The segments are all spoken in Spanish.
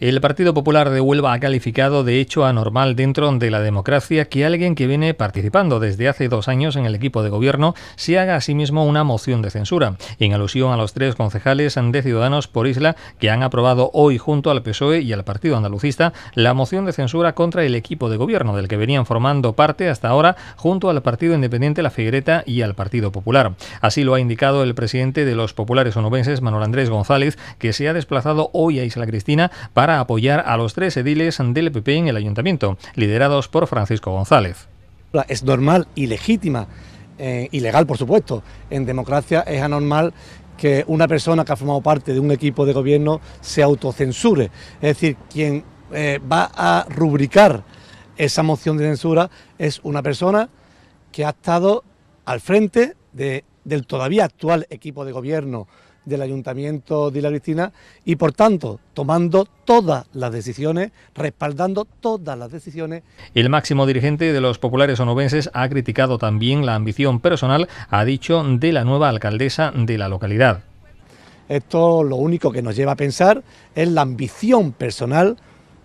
El Partido Popular de Huelva ha calificado de hecho anormal dentro de la democracia que alguien que viene participando desde hace dos años en el equipo de gobierno se haga a sí mismo una moción de censura, en alusión a los tres concejales de Ciudadanos por Isla que han aprobado hoy junto al PSOE y al Partido Andalucista la moción de censura contra el equipo de gobierno del que venían formando parte hasta ahora junto al Partido Independiente La Figuereta y al Partido Popular. Así lo ha indicado el presidente de los populares onubenses, Manuel Andrés González, que se ha desplazado hoy a Isla Cristina para para apoyar a los tres ediles del PP en el ayuntamiento, liderados por Francisco González. Es normal y legítima, eh, ilegal por supuesto, en democracia es anormal que una persona que ha formado parte de un equipo de gobierno se autocensure. Es decir, quien eh, va a rubricar esa moción de censura es una persona que ha estado al frente del todavía actual equipo de gobierno del Ayuntamiento de La Cristina y por tanto tomando todas las decisiones, respaldando todas las decisiones. El máximo dirigente de los populares onubenses ha criticado también la ambición personal, ha dicho, de la nueva alcaldesa de la localidad. Esto lo único que nos lleva a pensar es la ambición personal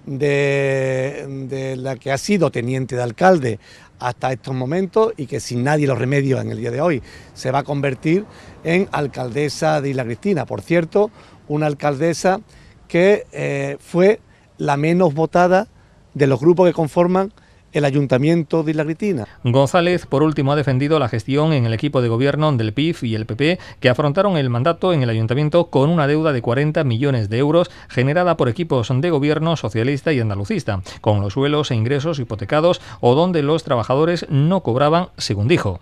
de, de, la que ha sido teniente de alcalde hasta estos momentos y que sin nadie los remedios en el día de hoy se va a convertir en alcaldesa de Isla Cristina. Por cierto, una alcaldesa que eh, fue la menos votada de los grupos que conforman el Ayuntamiento de Isla Cristina. González, por último, ha defendido la gestión en el equipo de gobierno del PIF y el PP, que afrontaron el mandato en el Ayuntamiento con una deuda de 40 millones de euros generada por equipos de gobierno socialista y andalucista, con los suelos e ingresos hipotecados o donde los trabajadores no cobraban, según dijo.